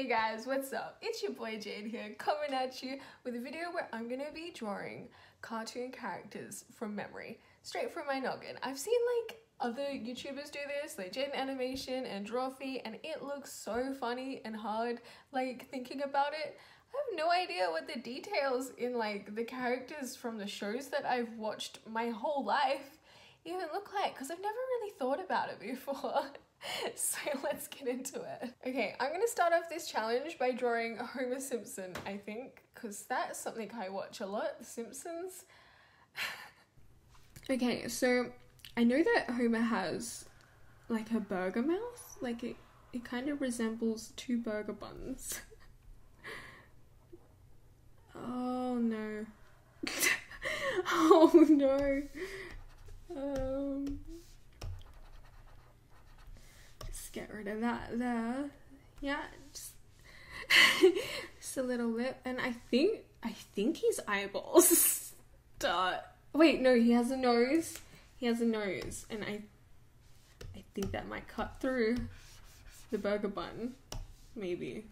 Hey guys, what's up? It's your boy Jade here, coming at you with a video where I'm gonna be drawing cartoon characters from memory, straight from my noggin. I've seen like other YouTubers do this, like Jaiden Animation and Drawfee, and it looks so funny and hard, like thinking about it. I have no idea what the details in like the characters from the shows that I've watched my whole life even look like, because I've never really thought about it before. so let's get into it. Okay, I'm gonna start off this challenge by drawing Homer Simpson, I think, because that's something I watch a lot, The Simpsons. okay, so I know that Homer has like a burger mouth, like it, it kind of resembles two burger buns. oh no. oh no. Um, just get rid of that there. Yeah, just, just a little lip, and I think I think he's eyeballs. Duh. Wait, no, he has a nose. He has a nose, and I I think that might cut through the burger bun. Maybe.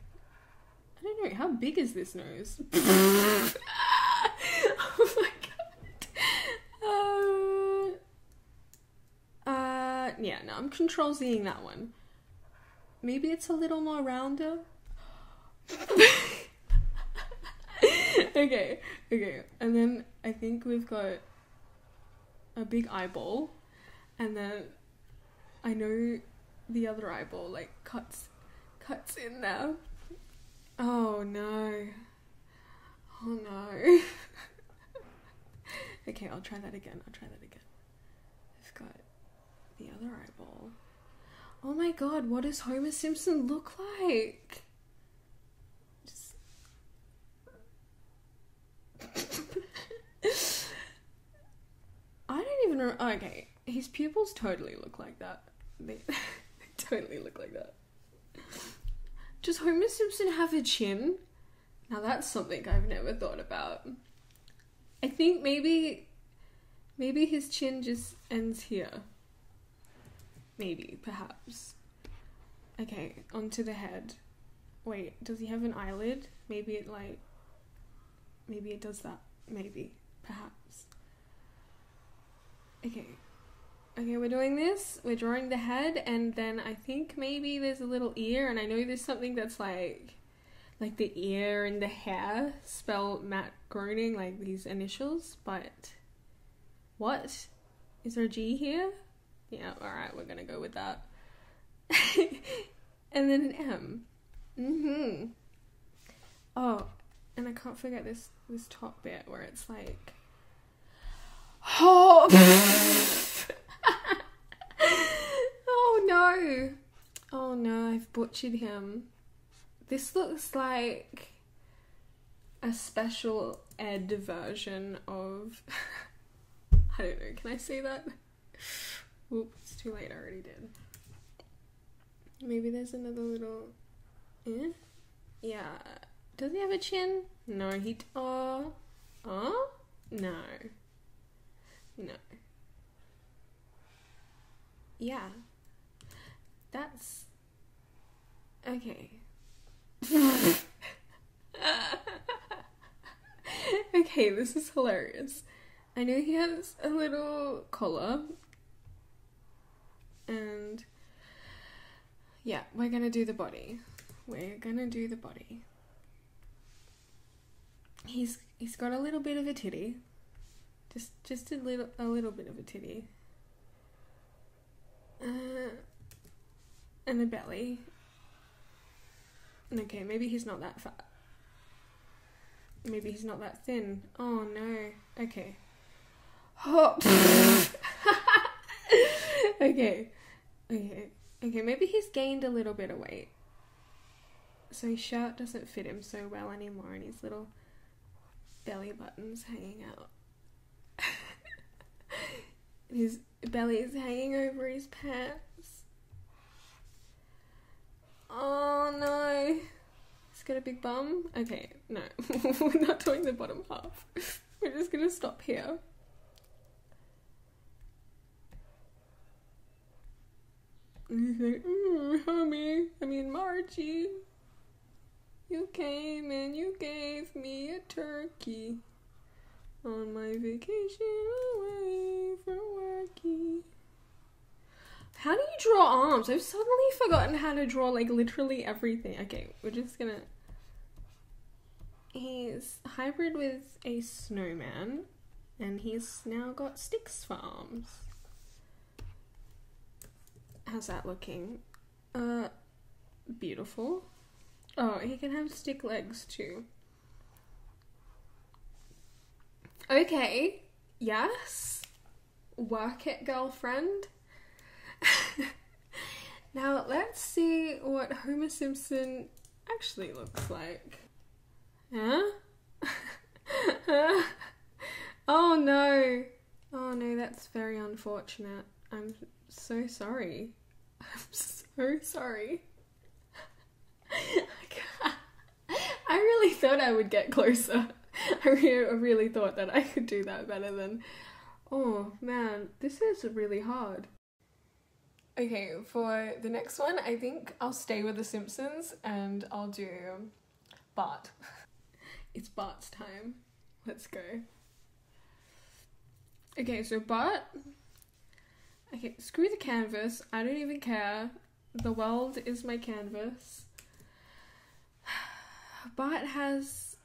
I don't know. How big is this nose? oh my god. Uh, uh, yeah, no, I'm control Zing that one. Maybe it's a little more rounder. okay, okay. And then I think we've got a big eyeball, and then I know the other eyeball like cuts cuts in there. Oh no. Oh no. okay, I'll try that again. I'll try that again. I've got the other eyeball. Oh my god, what does Homer Simpson look like? Just... I don't even. Okay, his pupils totally look like that. They, they totally look like that. Does Homer Simpson have a chin? Now that's something I've never thought about. I think maybe maybe his chin just ends here. Maybe, perhaps. Okay, onto the head. Wait, does he have an eyelid? Maybe it like maybe it does that. Maybe, perhaps. Okay. Okay, we're doing this. We're drawing the head and then I think maybe there's a little ear and I know there's something that's like like the ear and the hair spell Matt Groening like these initials, but what? Is there a G here? Yeah, alright, we're gonna go with that. and then an M. Mm-hmm. Oh, and I can't forget this this top bit where it's like Oh Oh no. Oh no, I've butchered him. This looks like a special ed version of I don't know, can I say that? Oops, it's too late, I already did. Maybe there's another little eh? Yeah. Does he have a chin? No, he oh oh no. No. Yeah. That's okay. okay, this is hilarious. I know he has a little collar. And yeah, we're gonna do the body. We're gonna do the body. He's he's got a little bit of a titty. Just just a little a little bit of a titty. Uh, and a belly. Okay, maybe he's not that fat. Maybe he's not that thin. Oh no. Okay. Oh. okay. Okay. Okay, maybe he's gained a little bit of weight. So his shirt doesn't fit him so well anymore and his little belly buttons hanging out. his belly is hanging over his pants. Oh no. He's got a big bum. Okay, no. We're not doing the bottom half. We're just gonna stop here. And he's like, homie. I mean, Margie. You came and you gave me a turkey on my vacation away from worky. How do you draw arms? I've suddenly forgotten how to draw like literally everything. Okay, we're just gonna. He's hybrid with a snowman, and he's now got sticks for arms. How's that looking? Uh, beautiful. Oh, he can have stick legs too. Okay, yes. Work it, girlfriend. now let's see what Homer Simpson actually looks like. Huh? oh no. Oh no, that's very unfortunate. I'm so sorry. I'm so sorry. I really thought I would get closer. I really, I really thought that I could do that better than. Oh man, this is really hard. Okay, for the next one, I think I'll stay with The Simpsons and I'll do Bart. it's Bart's time. Let's go. Okay, so Bart. Okay, screw the canvas. I don't even care. The world is my canvas. Bart has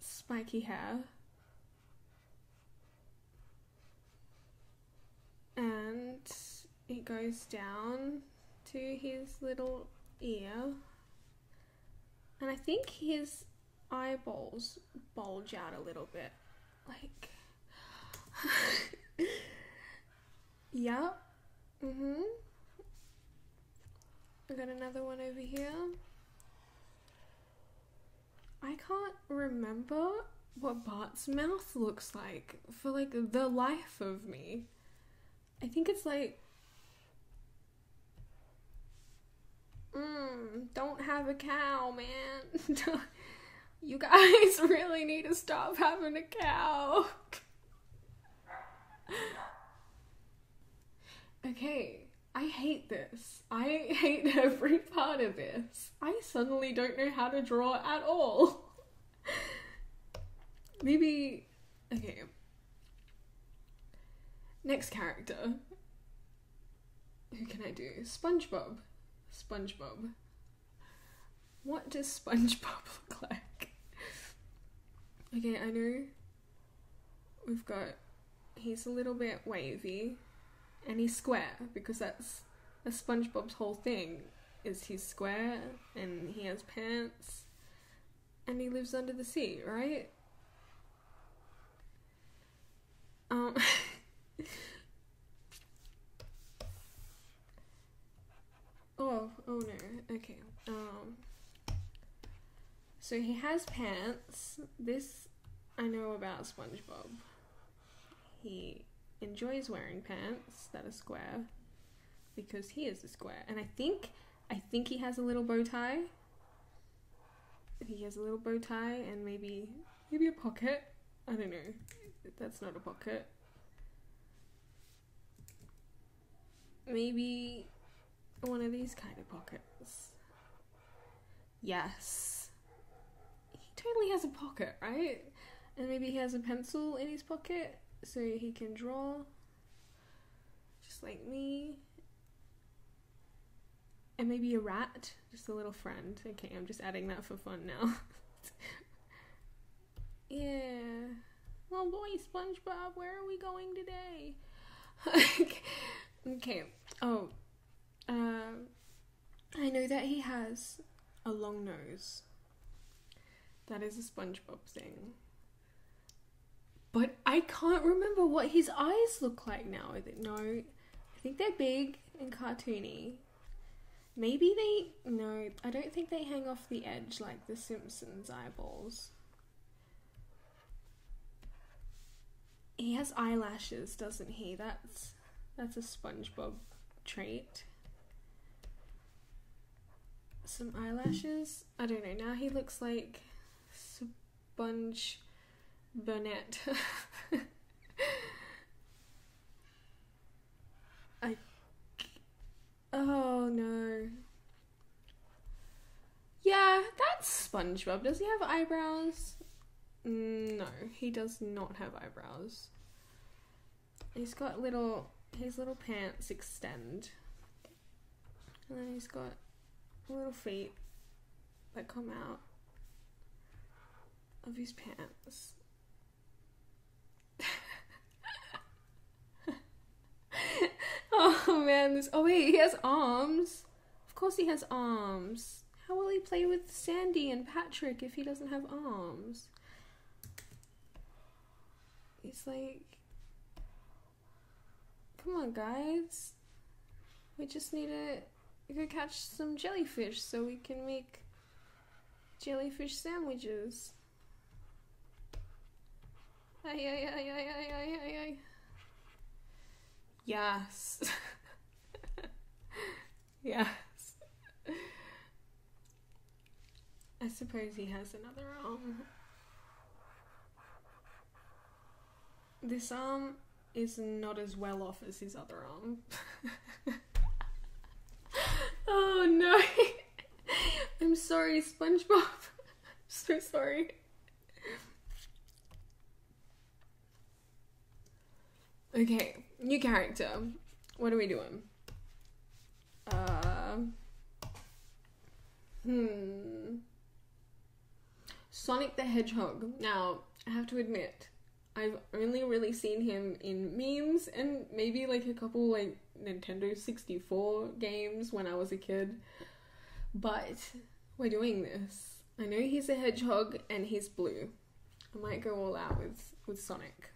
spiky hair. And it goes down to his little ear. And I think his eyeballs bulge out a little bit. Like. yeah. Mm hmm. I got another one over here. I can't remember what Bart's mouth looks like for like the life of me. I think it's like mm, don't have a cow, man. you guys really need to stop having a cow. okay, I hate this. I hate every part of this. I suddenly don't know how to draw at all. Maybe. Okay. Next character. Who can I do? SpongeBob. SpongeBob. What does SpongeBob look like? Okay, I know we've got. He's a little bit wavy and he's square because that's a SpongeBob's whole thing is he's square and he has pants and he lives under the sea, right? Um Oh, oh no. Okay. Um So he has pants. This I know about SpongeBob. Enjoys wearing pants that are square because he is a square. And I think I think he has a little bow tie. He has a little bow tie and maybe maybe a pocket. I don't know. That's not a pocket. Maybe one of these kind of pockets. Yes. He totally has a pocket, right? And maybe he has a pencil in his pocket so he can draw like me and maybe a rat just a little friend. Okay i'm just adding that for fun now. Yeah. Well, boy spongebob where are we going today? Okay oh uh, i know that he has a long nose. That is a spongebob thing. But I can't remember what his eyes look like now. No, I think they're big and cartoony. Maybe they. No, I don't think they hang off the edge like the Simpsons eyeballs. He has eyelashes, doesn't he? That's that's a SpongeBob trait. Some eyelashes. I don't know. Now he looks like Sponge Burnett. Oh no. Yeah, that's SpongeBob. Does he have eyebrows? Mm, No, he does not have eyebrows. He's got little, his little pants extend. And then he's got little feet that come out of his pants. oh man, this. Oh wait, he has arms. Of course, he has arms. How will he play with Sandy and Patrick if he doesn't have arms? He's like, come on, guys. We just need to go catch some jellyfish so we can make jellyfish sandwiches. Ay, ay, ay, ay, ay, ay, ay, ay. Yes. yes. I suppose he has another arm. This arm is not as well off as his other arm. oh no. I'm sorry, SpongeBob. I'm so sorry. Okay, new character. What are we doing? Uh, hmm. Sonic the Hedgehog. Now, I have to admit, I've only really seen him in memes and maybe like a couple like Nintendo 64 games when I was a kid. But we're doing this. I know he's a hedgehog and he's blue. I might go all out with, with Sonic.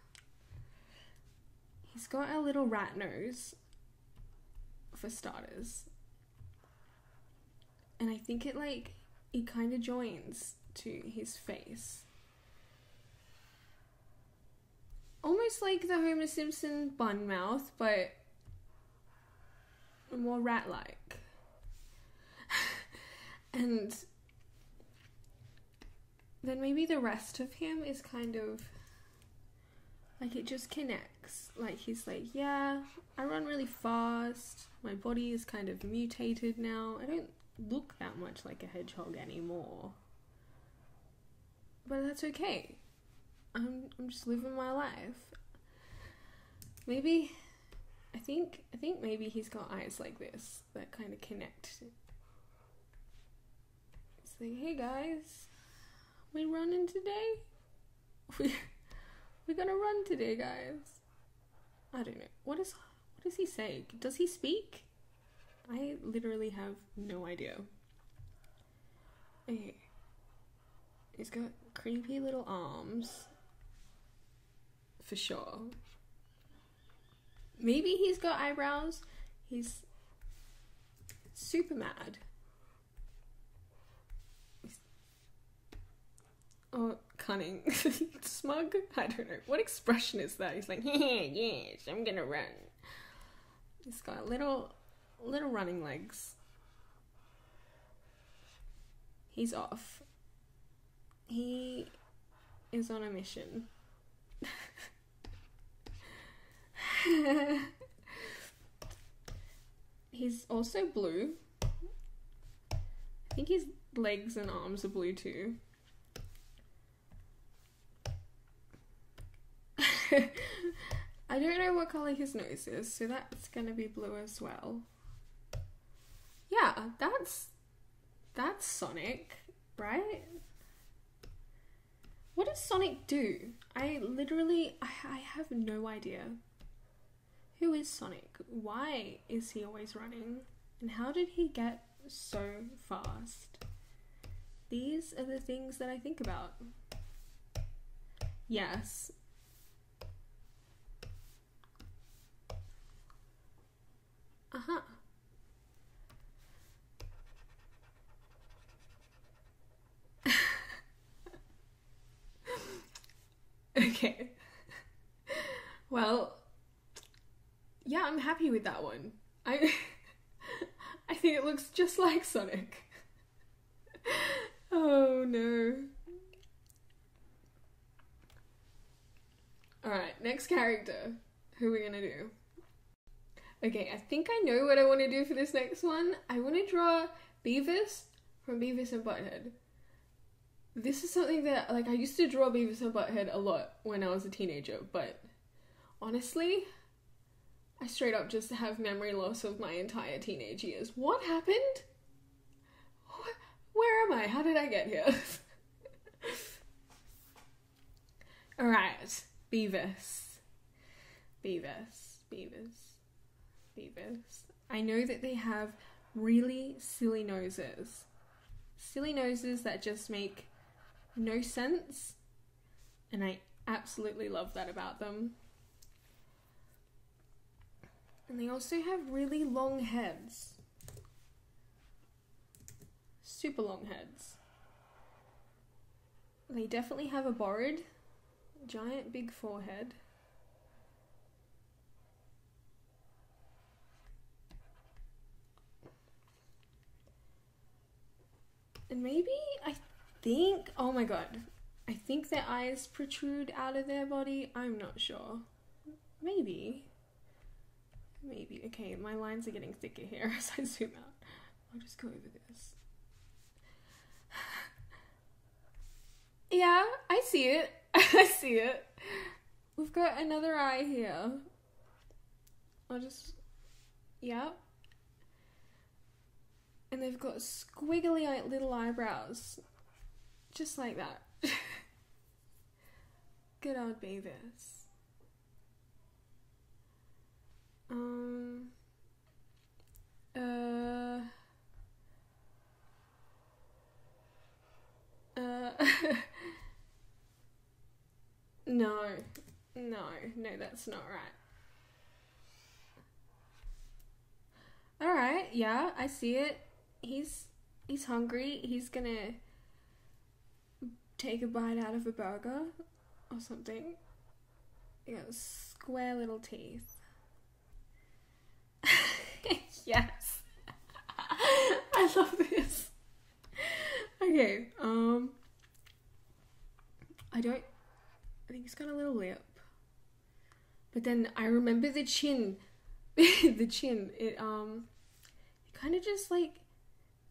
He's got a little rat nose, for starters. And I think it like it kind of joins to his face. Almost like the Homer Simpson bun mouth, but more rat like. and then maybe the rest of him is kind of like it just connects. Like he's like, yeah, I run really fast. My body is kind of mutated now. I don't look that much like a hedgehog anymore. But that's okay. I'm I'm just living my life. Maybe I think I think maybe he's got eyes like this that kind of connect. It's like, hey guys, we running today? We we're gonna run today, guys. I don't know. What is what does he say? Does he speak? I literally have no idea. Okay. He's got creepy little arms. For sure. Maybe he's got eyebrows. He's super mad. Or oh, cunning. Smug? I don't know. What expression is that? He's like, yeah, yes, I'm gonna run. He's got little little running legs. He's off. He is on a mission. He's also blue. I think his legs and arms are blue too. I don't know what color his nose is, so that's gonna be blue as well. Yeah, that's that's Sonic, right? What does Sonic do? I literally I, I have no idea. Who is Sonic? Why is he always running? And how did he get so fast? These are the things that I think about. Yes. Uh huh. okay. Well, yeah, I'm happy with that one. I I think it looks just like Sonic. oh no. Alright, next character. Who are we gonna do? Okay, I think I know what I want to do for this next one. I want to draw Beavis from Beavis and Butthead. this is something that like I used to draw Beavis and Butthead a lot when I was a teenager, but honestly, I straight up just have memory loss of my entire teenage years. What happened? Where am I? How did I get here? Alright, Beavis. Beavis. Beavis. Beavis. I know that they have really silly noses. Silly noses that just make no sense. And I absolutely love that about them. And they also have really long heads. Super long heads. They definitely have a borrowed giant big forehead. And maybe I think oh my god. I think their eyes protrude out of their body. I'm not sure. Maybe. Maybe. Okay, my lines are getting thicker here as I zoom out. I'll just go over this. yeah, I see it. I see it. We've got another eye here. I'll just. Yep. And they've got squiggly little eyebrows. Just like that. Good old Beavis. Um. Uh. Uh. no. No, no, that's not right. Alright, yeah, I see it. He's he's hungry. He's gonna take a bite out of a burger or something. He got square little teeth. yes. I love this. Okay, um I don't I think he's got a little lip. But then I remember the chin. the chin. It um it kind of just like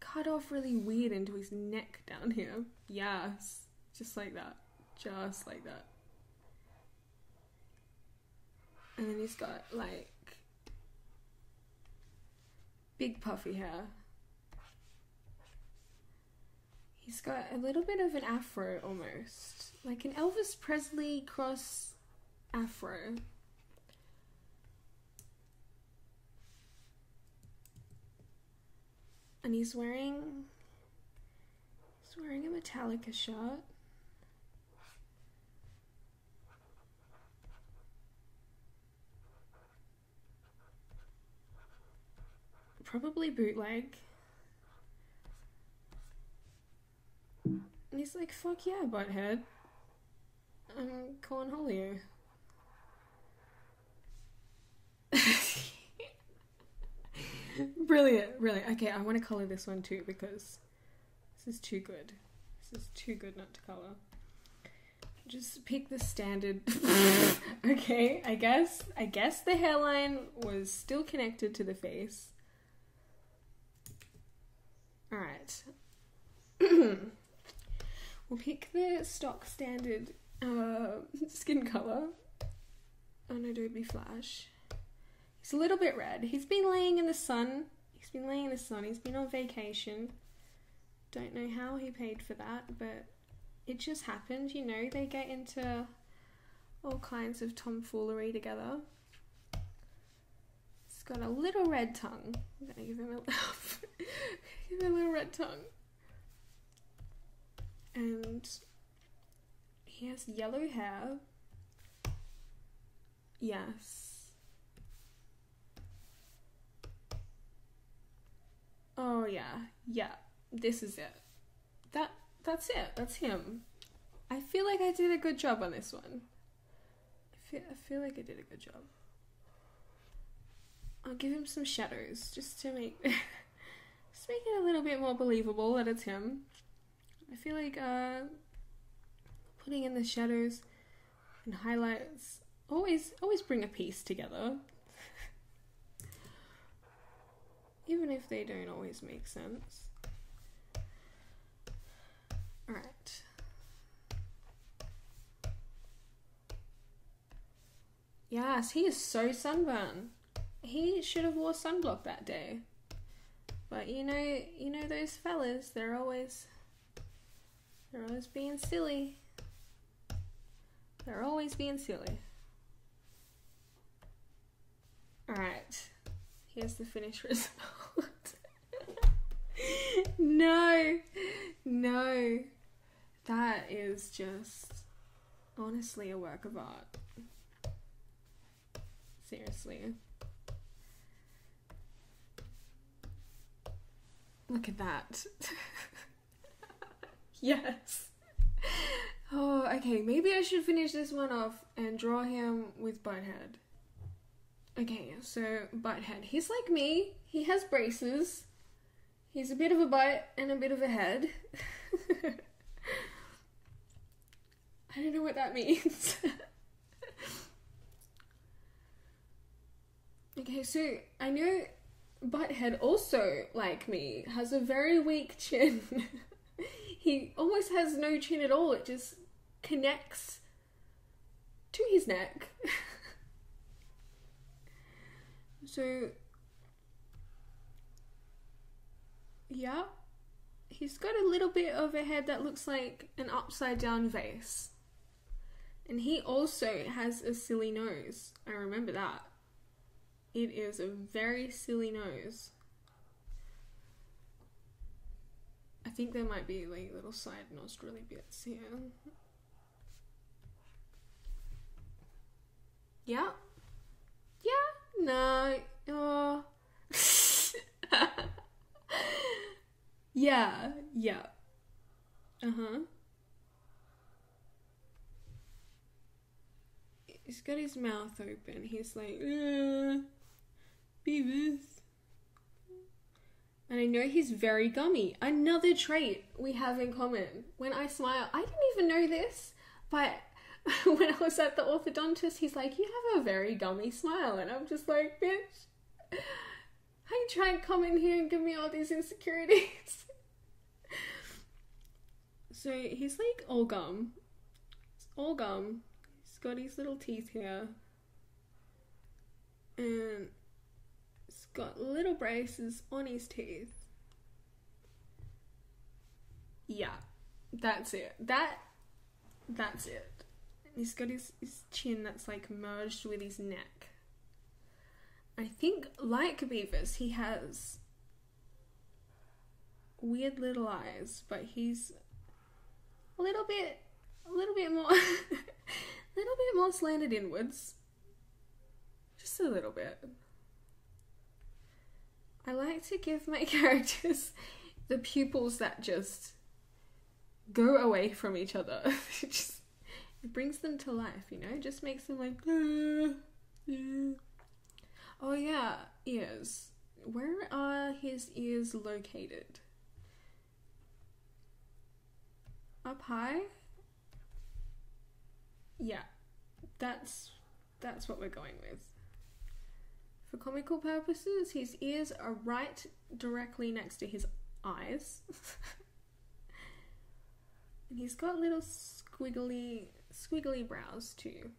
cut off really weird into his neck down here. Yes. Just like that. Just like that. And then he's got like big puffy hair. He's got a little bit of an afro almost. Like an Elvis Presley cross afro. And he's wearing he's wearing a Metallica shirt. Probably bootleg. And he's like, fuck yeah, butthead. I'm cornholio. Brilliant, brilliant. Okay, I want to color this one too because this is too good. This is too good not to color. Just pick the standard. okay, I guess. I guess the hairline was still connected to the face. All right. we'll pick the stock standard uh, skin color on Adobe Flash. He's a little bit red. He's been laying in the sun. Been laying in the sun. He's been on vacation. Don't know how he paid for that, but it just happened. You know, they get into all kinds of tomfoolery together. He's got a little red tongue. I'm gonna give him a, give him a little red tongue. And he has yellow hair. Yes. Oh yeah, yeah. This is it. That that's it. That's him. I feel like I did a good job on this one. I feel I feel like I did a good job. I'll give him some shadows just to make just make it a little bit more believable that it's him. I feel like uh putting in the shadows and highlights always always bring a piece together. even if they don't always make sense. Alright. Yes, he is so sunburned. He should have wore sunblock that day. But you know, you know those fellas, they're always they're always being silly. They're always being silly. All right. Here's the finished result. no. No. That is just honestly a work of art. Seriously. Look at that. yes. Oh, okay. Maybe I should finish this one off and draw him with Butthead. Okay, so Butthead. He's like me. He has braces. He's a bit of a butt and a bit of a head. I don't know what that means. okay, so I know Butthead also, like me, has a very weak chin. he almost has no chin at all, it just connects to his neck. So, yeah, he's got a little bit of a head that looks like an upside down vase. And he also has a silly nose. I remember that. It is a very silly nose. I think there might be like little side nostrily bits here. Yeah. No. Oh. yeah. Yeah. Uh huh. He's got his mouth open. He's like. Beavis. And I know he's very gummy. Another trait we have in common. When I smile, I didn't even know this, but when I was at the orthodontist, he's like, You have a very gummy smile. And I'm just like, Bitch, how you try and come in here and give me all these insecurities? so he's like all gum. It's all gum. He's got his little teeth here. And he's got little braces on his teeth. Yeah, that's it. That that's it. He's got his, his chin that's like merged with his neck. I think, like Beavis, he has weird little eyes, but he's a little bit, a little bit more, a little bit more slanted inwards. Just a little bit. I like to give my characters the pupils that just go away from each other. just it brings them to life, you know? It just makes them like ah, yeah. Oh yeah, ears. Where are his ears located? Up high? Yeah. That's that's what we're going with. For comical purposes, his ears are right directly next to his eyes. and he's got little squiggly squiggly brows too.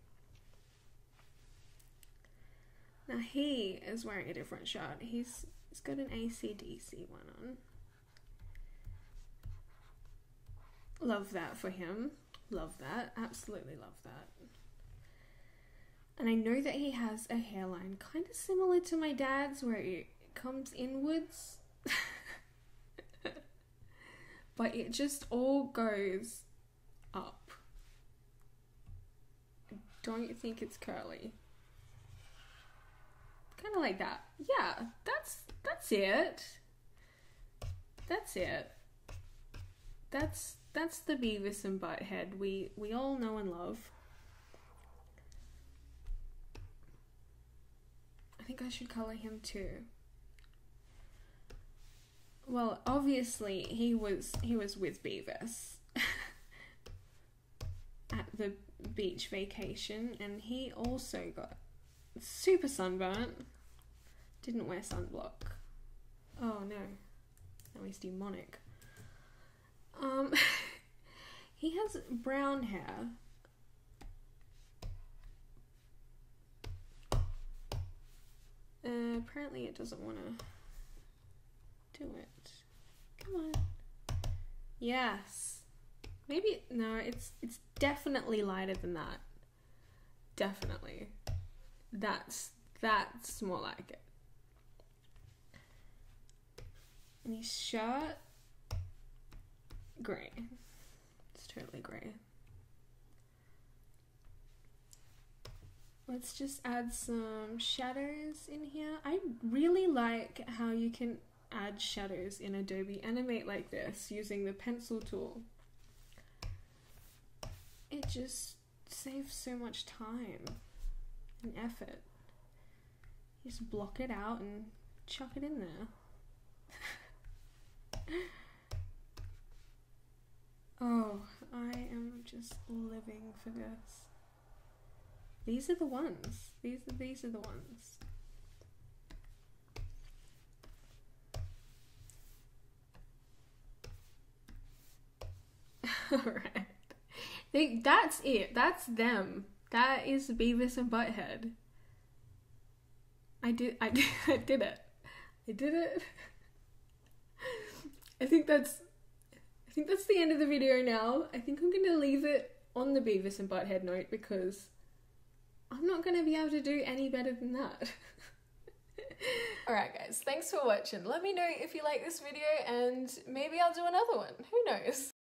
Now he is wearing a different shirt. He's he's got an ACDC one on. Love that for him. Love that. Absolutely love that. And I know that he has a hairline kind of similar to my dad's, where it comes inwards. but it just all goes up. Don't you think it's curly. Kind of like that. Yeah, that's that's it. That's it. That's that's the Beavis and Butthead we we all know and love. I think I should color him too. Well, obviously he was he was with Beavis at the beach vacation and he also got super sunburnt. Didn't wear sunblock. Oh no. Now he's demonic. Um he has brown hair apparently it doesn't want to do it. Come on. Yes. Maybe no, it's it's definitely lighter than that. Definitely. That's that's more like it. And his shirt grey. It's totally grey. Let's just add some shadows in here. I really like how you can add shadows in Adobe Animate like this using the pencil tool. It just saves so much time and effort. You just block it out and chuck it in there. oh, I am just living for this. These are the ones. These are these are the ones. Alright. They, that's it. That's them. That is Beavis and Butthead. I did I did I did it. I did it. I think that's I think that's the end of the video now. I think I'm gonna leave it on the Beavis and Butthead note because I'm not gonna be able to do any better than that. Alright guys, thanks for watching. Let me know if you like this video and maybe I'll do another one. Who knows?